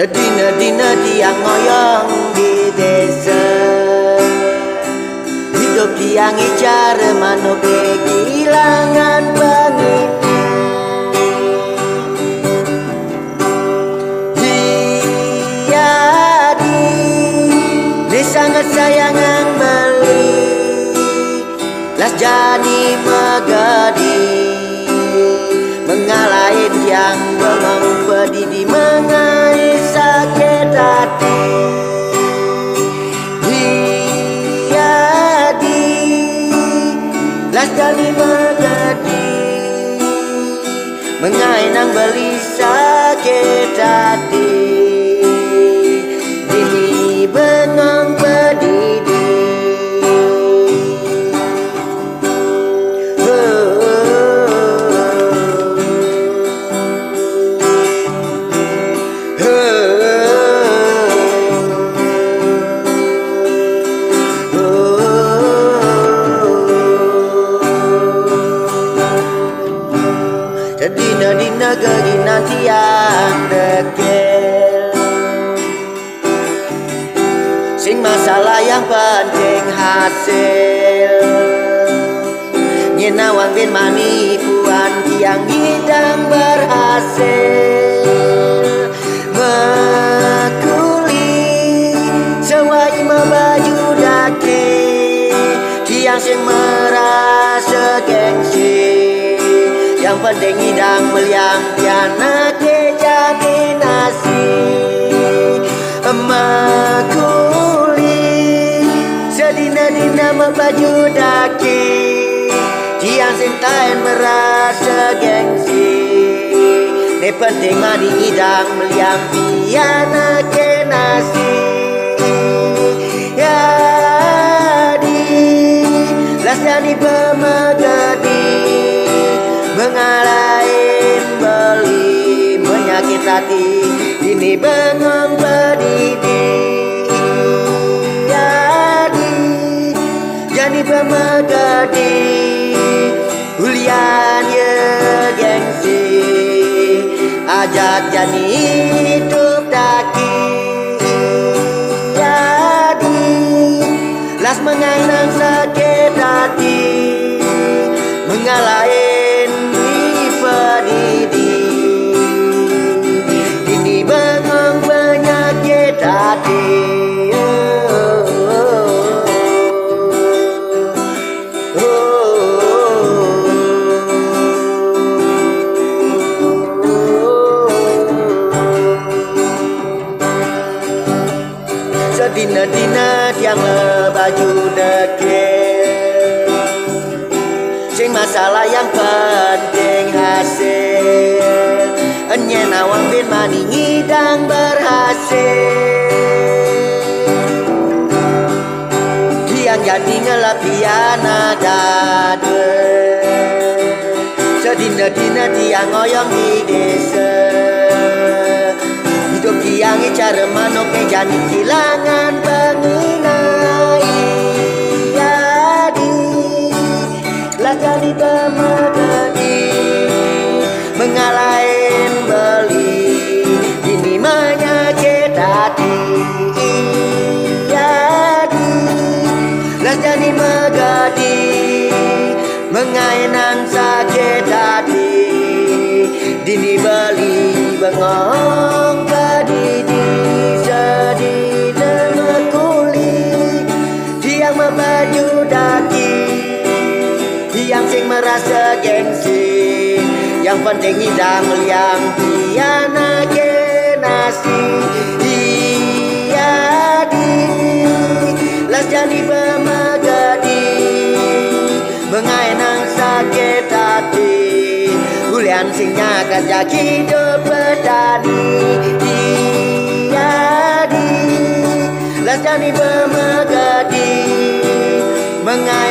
Sedina-dina dia ngoyong di desa. Hidup tiang icara manuk kehilangan bangin Hiadi Ni sangat sayangan beli Las jadi Sing masalah yang penting hasil. Nyenawang bin manipuan tiang hidang berhasil. Mekuli sewai membaju daki Tiang sing merasa gengsi Yang penting hidang meliang tiana ke jadi nasi. Mekuli sedina-dina membaju daki Tiang sing tain merasa gengsi Ni penting mani hidang meliang tiana ke nasi. Yadi Las jadi pemegadi Mengalahin beli Menyakit hati Ini bengong Ajak jani hidup daki Sedina-dina tiang baju dekil Sing masalah yang penting hasil. Enye nawang bin mani ngidang berhasil. Tiang jadi ngelapian dada Sedina-dina tiang ngoyong di desa Hidup tiang cara manuk jadi kehilangan penginai Jadi Lah jadi penting hidang liang. Tiana nasi Iadi Las jadi pemegadi Mengainang sakit hati. Bulian singnya kerja hidup petani Iadi Las jadi pemegadi Mengainang